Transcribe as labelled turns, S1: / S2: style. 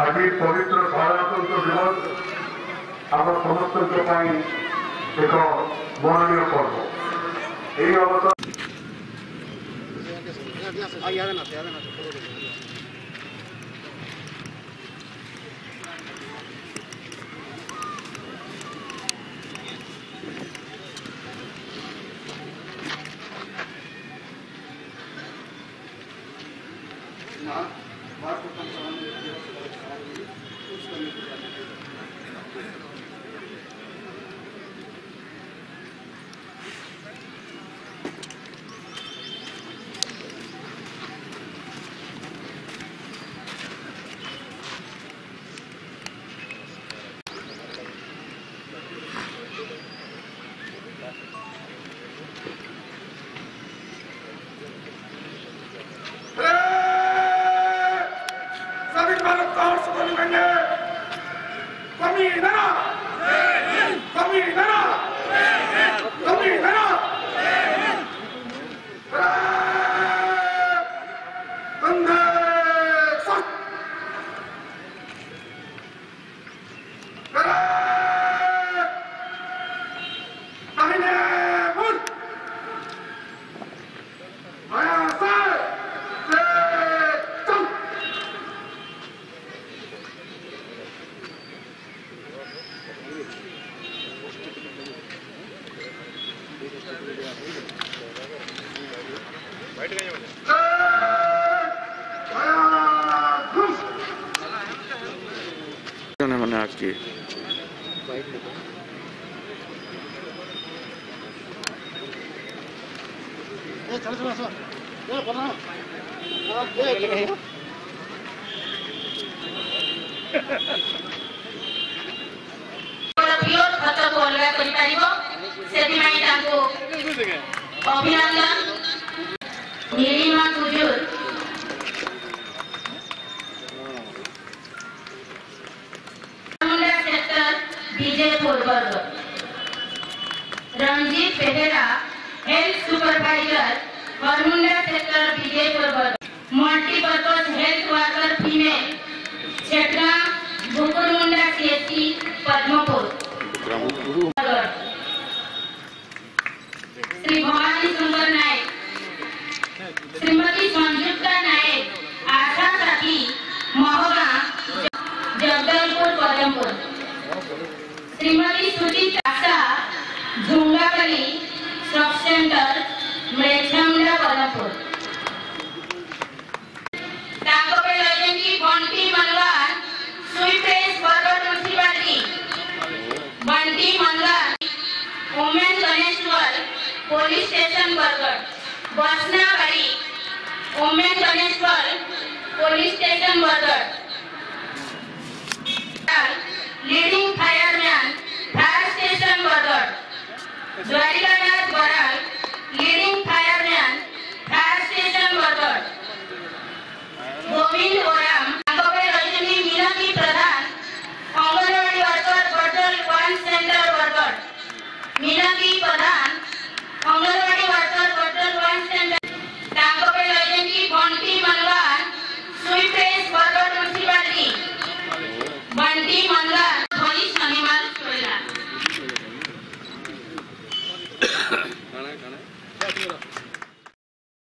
S1: আজকে পবিত্র সাধারণতন্ত্র দিবস আমার সমাজতন্ত্র পাই এক মরণীয় পর্ব এই অবস্থা சொல்லுவாங்க தமிழ் தமிழ் தமிழ் बैठ गए
S2: मुझे मैंने आग की चलो चलो चलो चलो करना आप देख
S3: ଖର୍ଚ୍ଚ କରିପାରିବ ସେଥିପାଇଁ ତାଙ୍କୁ ଅଭିନନ୍ଦନ नीलिमा बुज़ुर्ग sector Vijay फोरवर्ग Ranjit Pehra health supervisor Varunda sector Vijay फोरवर्ग multipurpose health worker female क्षेत्र भुकुरमुंडा सीएससी पद्मपुर श्री भवन श्रीमती संयुक्ता नाईक आशासाठी महोबा जगदलपूर पदमपूर. श्रीमती सुती तासा झुंगाकली सब सेंटर मेठमला पदमपूर. बंटी मनवार सुईपेस बरोबर मुंसिपाली बंटी मनवार उमेन गणेशवर पोलीस स्टेशन बरगड बसना बाड़ी उमेश पुलिस स्टेशन बदर